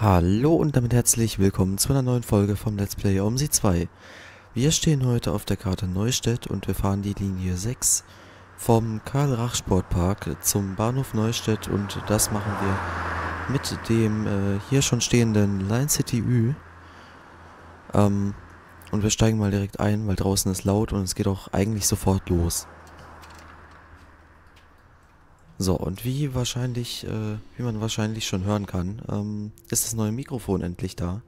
Hallo und damit herzlich willkommen zu einer neuen Folge vom Let's Play OMSI 2. Wir stehen heute auf der Karte Neustädt und wir fahren die Linie 6 vom Karl-Rach-Sportpark zum Bahnhof Neustädt und das machen wir mit dem äh, hier schon stehenden Line City Ü. Ähm, und wir steigen mal direkt ein, weil draußen ist laut und es geht auch eigentlich sofort los. So, und wie wahrscheinlich, äh, wie man wahrscheinlich schon hören kann, ähm, ist das neue Mikrofon endlich da.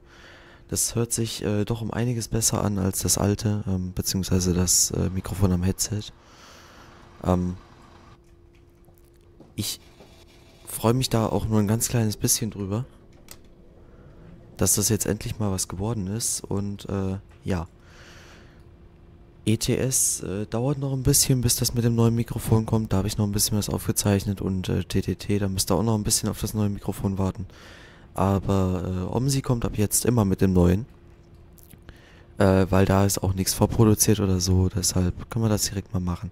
Das hört sich äh, doch um einiges besser an als das alte, ähm, beziehungsweise das äh, Mikrofon am Headset. Ähm, ich freue mich da auch nur ein ganz kleines bisschen drüber, dass das jetzt endlich mal was geworden ist und äh, ja. ETS äh, dauert noch ein bisschen, bis das mit dem neuen Mikrofon kommt. Da habe ich noch ein bisschen was aufgezeichnet und äh, TTT, da müsst ihr auch noch ein bisschen auf das neue Mikrofon warten. Aber äh, OMSI kommt ab jetzt immer mit dem neuen. Äh, weil da ist auch nichts vorproduziert oder so, deshalb können wir das direkt mal machen.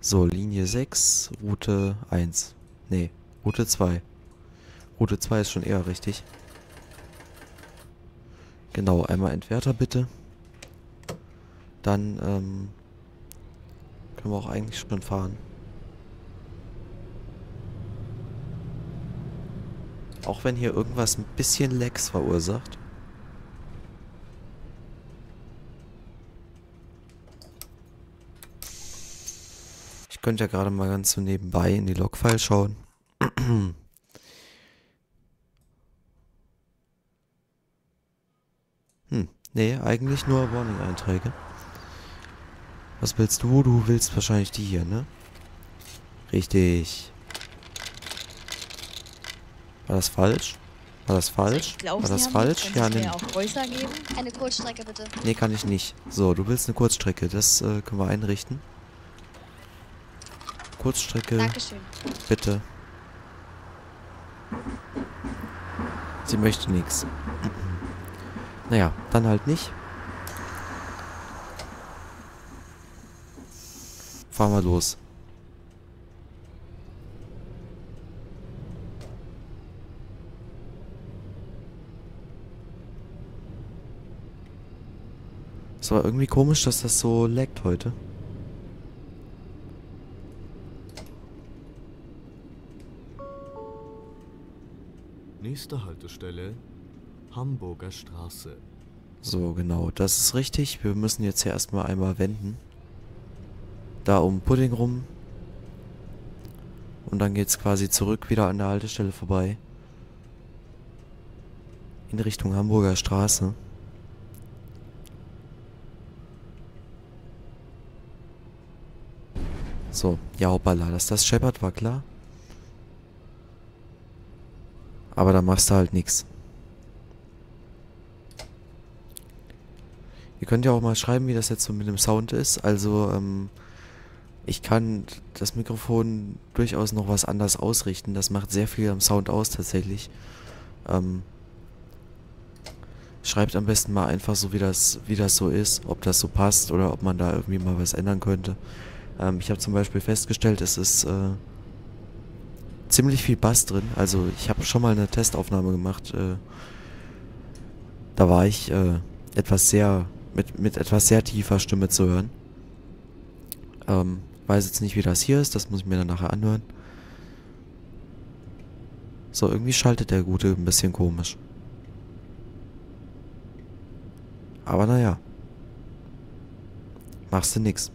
So, Linie 6, Route 1. Nee, Route 2. Route 2 ist schon eher richtig. Genau, einmal Entwerter bitte. Dann ähm, können wir auch eigentlich schon fahren. Auch wenn hier irgendwas ein bisschen Lecks verursacht. Ich könnte ja gerade mal ganz so nebenbei in die Logfile schauen. hm, nee, eigentlich nur Warning-Einträge. Was willst du? Du willst wahrscheinlich die hier, ne? Richtig. War das falsch? War das falsch? Glaub, War das falsch? Ja, nimm. Eine Kurzstrecke bitte. Nee, kann ich nicht. So, du willst eine Kurzstrecke. Das äh, können wir einrichten. Kurzstrecke, Dankeschön. bitte. Sie möchte nichts. Naja, dann halt nicht. Fahren wir los. Es war irgendwie komisch, dass das so laggt heute. Nächste Haltestelle Hamburger Straße. So, genau, das ist richtig. Wir müssen jetzt hier erstmal einmal wenden. Da um Pudding rum. Und dann geht's quasi zurück wieder an der Haltestelle vorbei. In Richtung Hamburger Straße. So, ja hoppala, dass das scheppert, war klar. Aber da machst du halt nix. Ihr könnt ja auch mal schreiben, wie das jetzt so mit dem Sound ist. Also, ähm, ich kann das Mikrofon durchaus noch was anders ausrichten. Das macht sehr viel am Sound aus tatsächlich. Ähm, schreibt am besten mal einfach so, wie das, wie das so ist, ob das so passt oder ob man da irgendwie mal was ändern könnte. Ähm, ich habe zum Beispiel festgestellt, es ist äh, ziemlich viel Bass drin. Also ich habe schon mal eine Testaufnahme gemacht. Äh, da war ich äh, etwas sehr mit, mit etwas sehr tiefer Stimme zu hören. Ähm, weiß jetzt nicht, wie das hier ist, das muss ich mir dann nachher anhören. So, irgendwie schaltet der Gute ein bisschen komisch. Aber naja. Machst du nix.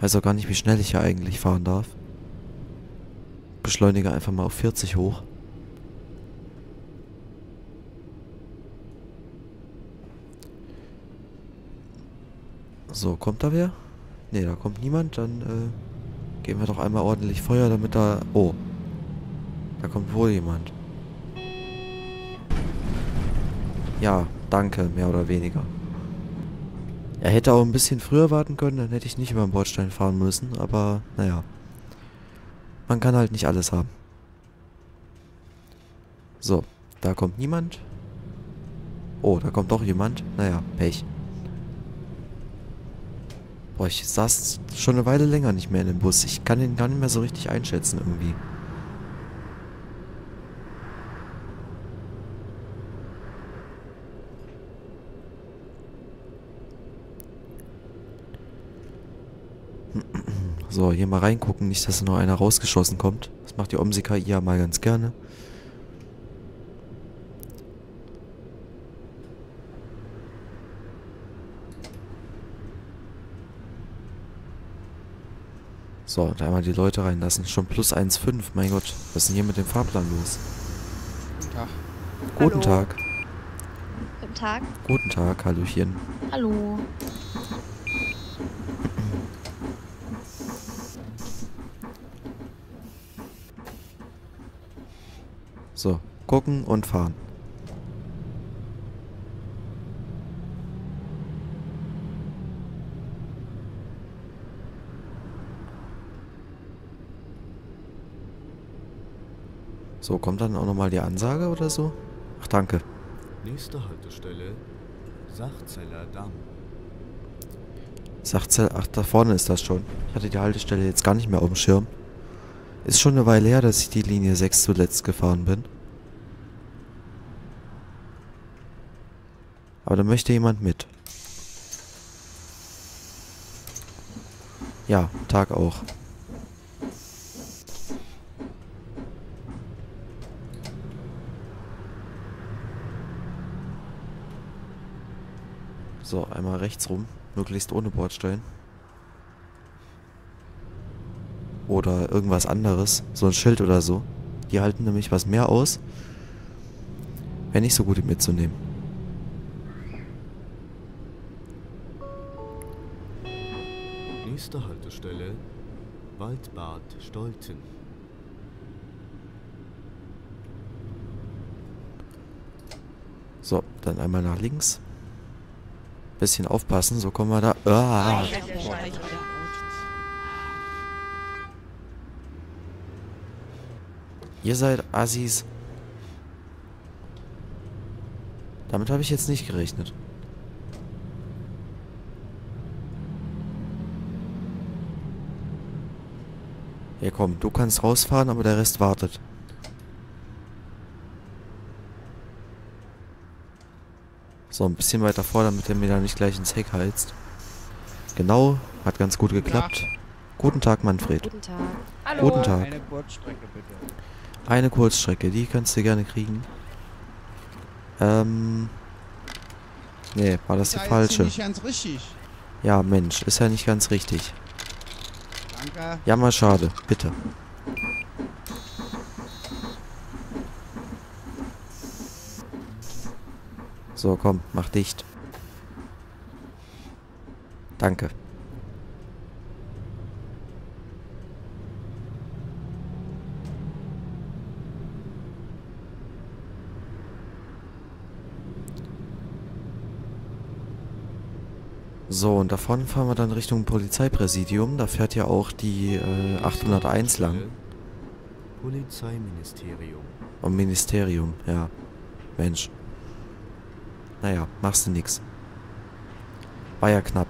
Weiß auch gar nicht, wie schnell ich hier eigentlich fahren darf. Beschleunige einfach mal auf 40 hoch. So, kommt da wer? Ne, da kommt niemand. Dann äh, geben wir doch einmal ordentlich Feuer, damit da... Oh. Da kommt wohl jemand. Ja, danke, mehr oder weniger. Er hätte auch ein bisschen früher warten können, dann hätte ich nicht über den Bordstein fahren müssen, aber naja. Man kann halt nicht alles haben. So, da kommt niemand. Oh, da kommt doch jemand. Naja, Pech. Boah, ich saß schon eine Weile länger nicht mehr in dem Bus. Ich kann den gar nicht mehr so richtig einschätzen irgendwie. So, hier mal reingucken, nicht, dass noch einer rausgeschossen kommt. Das macht die Omsika ja mal ganz gerne. So, und einmal die Leute reinlassen. Schon plus 1,5. Mein Gott, was ist denn hier mit dem Fahrplan los? Guten Tag. Guten Hallo. Tag. Guten Tag. Guten Tag, Hallöchen. Hallo. So, gucken und fahren. So, kommt dann auch nochmal die Ansage oder so? Ach, danke. Nächste Haltestelle Sachzeller Damm. Sagt ach, da vorne ist das schon. Ich hatte die Haltestelle jetzt gar nicht mehr auf dem Schirm. Ist schon eine Weile her, dass ich die Linie 6 zuletzt gefahren bin. Aber da möchte jemand mit. Ja, Tag auch. So, einmal rechts rum. Möglichst ohne Bordstein. Oder irgendwas anderes. So ein Schild oder so. Die halten nämlich was mehr aus. Wäre nicht so gut, mitzunehmen. Nächste Haltestelle Waldbad Stolten. So, dann einmal nach links. Bisschen aufpassen, so kommen wir da. Ah, ihr seid Assis. Damit habe ich jetzt nicht gerechnet. Ja komm, du kannst rausfahren, aber der Rest wartet. So, ein bisschen weiter vor, damit er mir da nicht gleich ins Heck heizt. Genau, hat ganz gut geklappt. Guten Tag, Manfred. Guten Tag. Hallo. Guten Tag. Eine Kurzstrecke bitte. Eine Kurzstrecke, die kannst du gerne kriegen. Ähm. Nee, war das die ja, falsche? Nicht ganz richtig. Ja, Mensch, ist ja nicht ganz richtig. Danke. Ja, mal schade, bitte. So, komm, mach dicht. Danke. So, und davon fahren wir dann Richtung Polizeipräsidium. Da fährt ja auch die äh, 801 lang. Polizeiministerium. Und Ministerium, ja. Mensch. Naja, machst du nix. War ja knapp.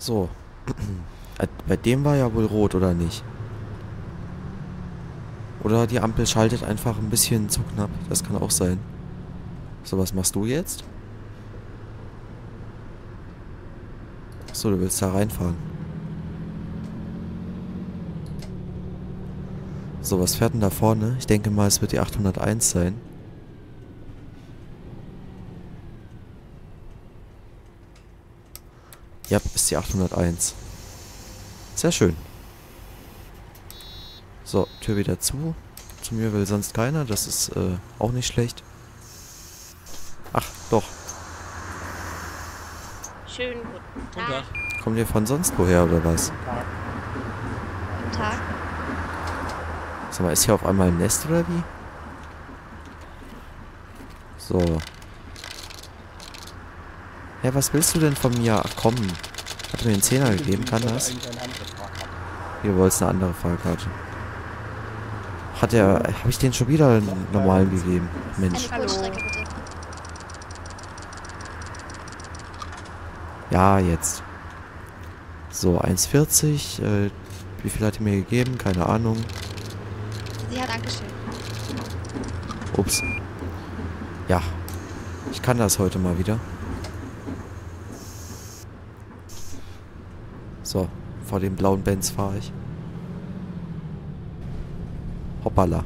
So. Bei dem war ja wohl rot, oder nicht? Oder die Ampel schaltet einfach ein bisschen zu knapp. Das kann auch sein. So, was machst du jetzt? So, du willst da reinfahren. So, was fährt denn da vorne? Ich denke mal, es wird die 801 sein. Ja, ist die 801. Sehr schön. So, Tür wieder zu. Zu mir will sonst keiner, das ist äh, auch nicht schlecht. Ach, doch. Schönen guten Tag. Kommt ihr von sonst woher oder was? Guten Tag. Sag mal, ist hier auf einmal ein Nest oder wie? So. Ja, was willst du denn von mir? Ach komm. Hat mir den Zehner gegeben, kann das? Ihr wollt eine andere Fahrkarte. Hat er. Habe ich den schon wieder einen normalen gegeben? Mensch. Ja, jetzt. So, 1,40. Äh, wie viel hat die mir gegeben? Keine Ahnung. Ja, danke schön. Ups. Ja. Ich kann das heute mal wieder. So, vor dem blauen Benz fahre ich. Hoppala.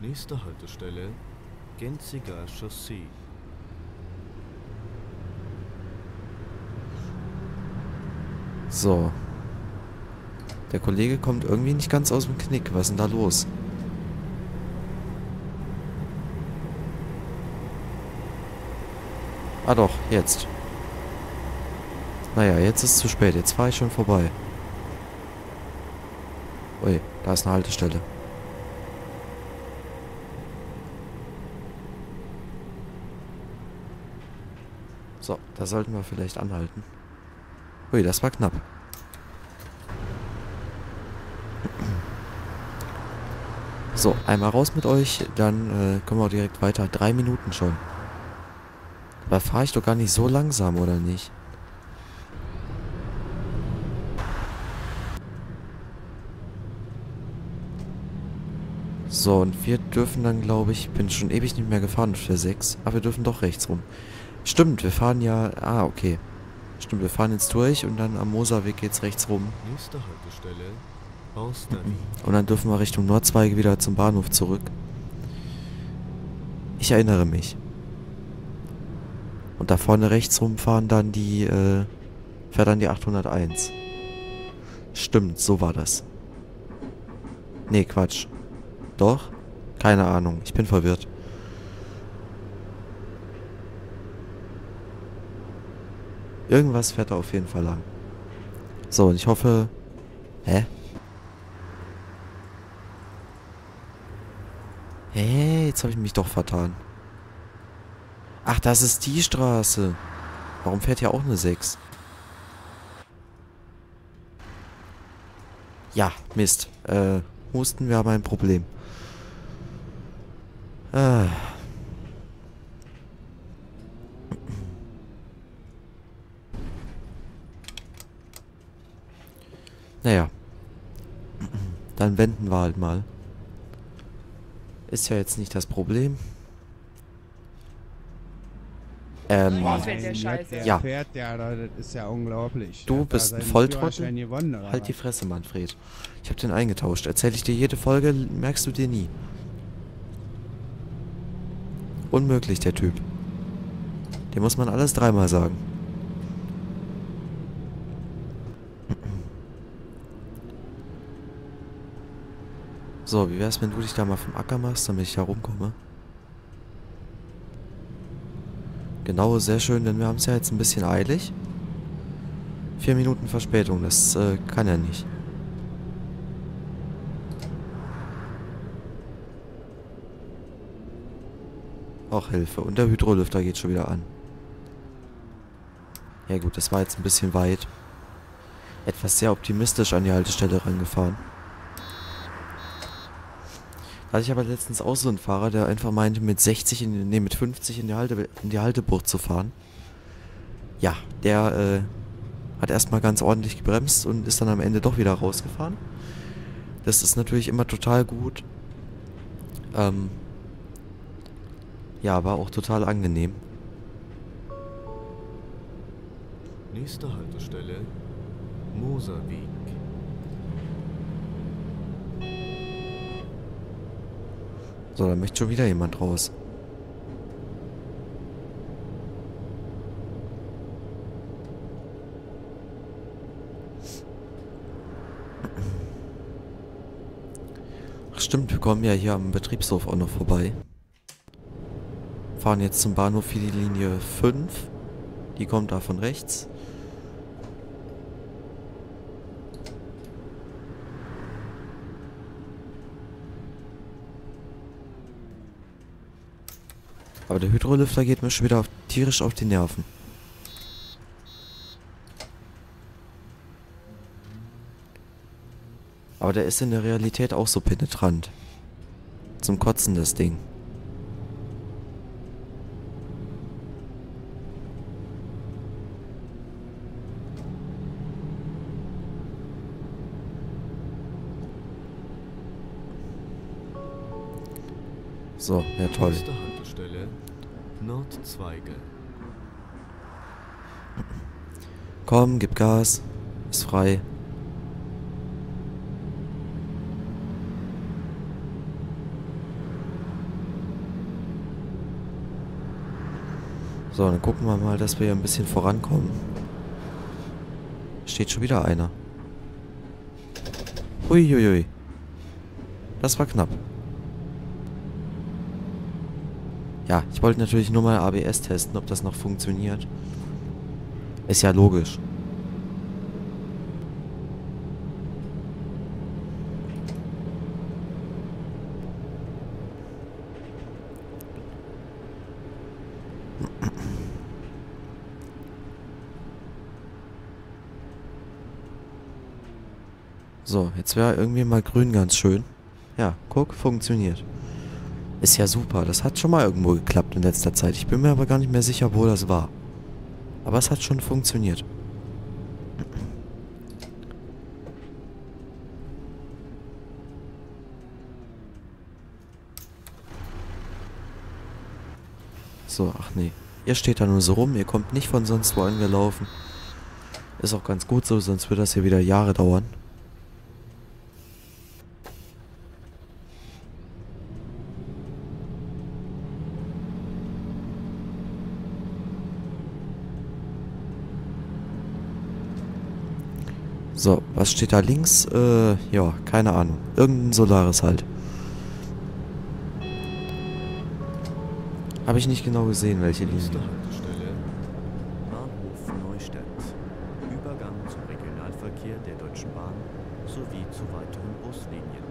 Nächste Haltestelle Genziger Chaussee. So. Der Kollege kommt irgendwie nicht ganz aus dem Knick. Was ist denn da los? Ah doch, jetzt. Naja, jetzt ist es zu spät. Jetzt fahre ich schon vorbei. Ui, da ist eine Haltestelle. So, da sollten wir vielleicht anhalten. Ui, das war knapp. So, einmal raus mit euch, dann äh, kommen wir direkt weiter. Drei Minuten schon. Da fahre ich doch gar nicht so langsam, oder nicht? So, und wir dürfen dann, glaube ich, bin schon ewig nicht mehr gefahren auf der 6, aber wir dürfen doch rechts rum. Stimmt, wir fahren ja... Ah, okay. Stimmt, wir fahren jetzt durch und dann am Moserweg geht's rechts rum. Nächste Haltestelle Austerweg. Und dann dürfen wir Richtung Nordzweige wieder zum Bahnhof zurück. Ich erinnere mich. Und da vorne rechts rum fahren dann die, äh, fährt dann die 801. Stimmt, so war das. Nee, Quatsch. Doch? Keine Ahnung, ich bin verwirrt. Irgendwas fährt da auf jeden Fall lang. So, und ich hoffe... Hä? Hä? Jetzt habe ich mich doch vertan. Ach, das ist die Straße. Warum fährt hier auch eine 6? Ja, Mist. Äh, Husten, wir haben ein Problem. Ah. Naja. Dann wenden wir halt mal. Ist ja jetzt nicht das Problem. Ähm, Boah, der Scheiße. Der Ja. fährt ja, das ist ja unglaublich. Du Der bist ein Volltrottel? Gewonnen, halt die? Fresse, Manfred. Ich hab den eingetauscht. Erzähl ich dir jede Folge, merkst du dir nie. Unmöglich, der Typ. Dem muss man alles dreimal sagen. So, wie wär's, wenn du dich da mal vom Acker machst, damit ich da Genau, sehr schön, denn wir haben es ja jetzt ein bisschen eilig. Vier Minuten Verspätung, das äh, kann er nicht. Auch Hilfe. Und der Hydrolüfter geht schon wieder an. Ja gut, das war jetzt ein bisschen weit. Etwas sehr optimistisch an die Haltestelle rangefahren. Hatte ich aber letztens auch so einen Fahrer, der einfach meinte, mit 60 in, nee, mit 50 in die, Halte, in die Haltebucht zu fahren. Ja, der äh, hat erstmal ganz ordentlich gebremst und ist dann am Ende doch wieder rausgefahren. Das ist natürlich immer total gut. Ähm, ja, war auch total angenehm. Nächste Haltestelle Moserweg. So, da möchte schon wieder jemand raus. Ach stimmt, wir kommen ja hier am Betriebshof auch noch vorbei. Fahren jetzt zum Bahnhof für die Linie 5. Die kommt da von rechts. Aber der Hydrolüfter geht mir schon wieder auf, tierisch auf die Nerven. Aber der ist in der Realität auch so penetrant. Zum Kotzen das Ding. So, ja toll. Haltestelle Nordzweige. Komm, gib Gas. Ist frei. So, dann gucken wir mal, dass wir hier ein bisschen vorankommen. Steht schon wieder einer. Huiuiui. Das war knapp. Ja, ich wollte natürlich nur mal ABS testen, ob das noch funktioniert. Ist ja logisch. So, jetzt wäre irgendwie mal grün ganz schön. Ja, guck, funktioniert. Ist ja super, das hat schon mal irgendwo geklappt in letzter Zeit. Ich bin mir aber gar nicht mehr sicher, wo das war. Aber es hat schon funktioniert. So, ach nee. Ihr steht da nur so rum, ihr kommt nicht von sonst wo angelaufen. Ist auch ganz gut so, sonst würde das hier wieder Jahre dauern. So, was steht da links? Äh, ja, keine Ahnung. Irgendein Solaris halt. Habe ich nicht genau gesehen, welche Linie. Haltestelle Bahnhof Neustadt. Übergang zum Regionalverkehr der Deutschen Bahn sowie zu weiteren Buslinien.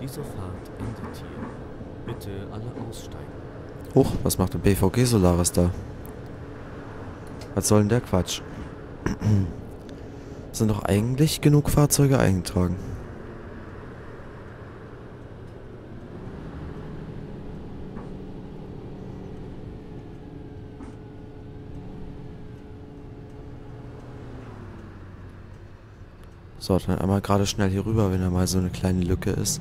Diese Fahrt endet hier. Bitte alle aussteigen. Huch, was macht der BVG Solaris da? Was soll denn der Quatsch? Sind doch eigentlich genug Fahrzeuge eingetragen. So, dann einmal gerade schnell hier rüber, wenn da mal so eine kleine Lücke ist.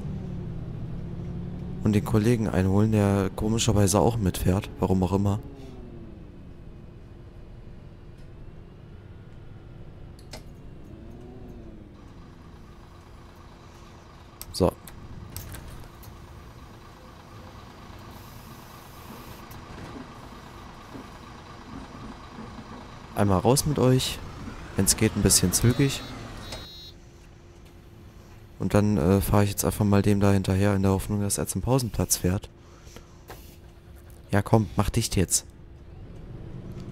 Und den Kollegen einholen, der komischerweise auch mitfährt, warum auch immer. So. Einmal raus mit euch. Wenn es geht, ein bisschen zügig. Und dann äh, fahre ich jetzt einfach mal dem da hinterher in der Hoffnung, dass er zum Pausenplatz fährt. Ja komm, mach dicht jetzt.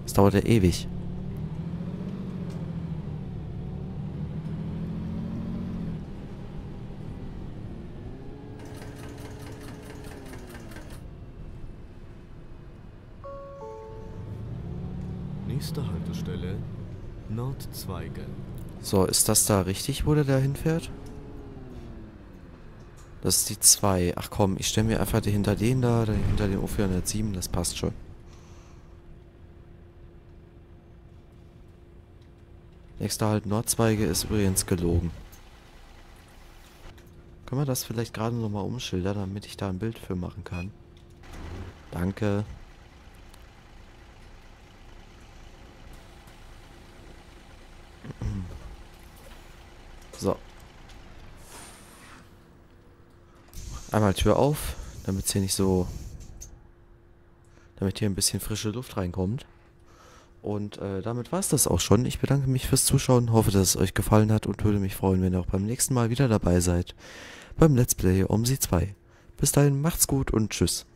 Das dauert ja ewig. Nordzweige. So, ist das da richtig, wo der da hinfährt? Das ist die 2. Ach komm, ich stelle mir einfach die hinter den da, dann hinter den U407, das passt schon. Nächster Halt Nordzweige ist übrigens gelogen. Können wir das vielleicht gerade nochmal umschildern, damit ich da ein Bild für machen kann? Danke. So. Einmal Tür auf, damit hier nicht so... Damit hier ein bisschen frische Luft reinkommt. Und äh, damit war es das auch schon. Ich bedanke mich fürs Zuschauen, hoffe, dass es euch gefallen hat und würde mich freuen, wenn ihr auch beim nächsten Mal wieder dabei seid. Beim Let's Play OMSI 2. Bis dahin, macht's gut und tschüss.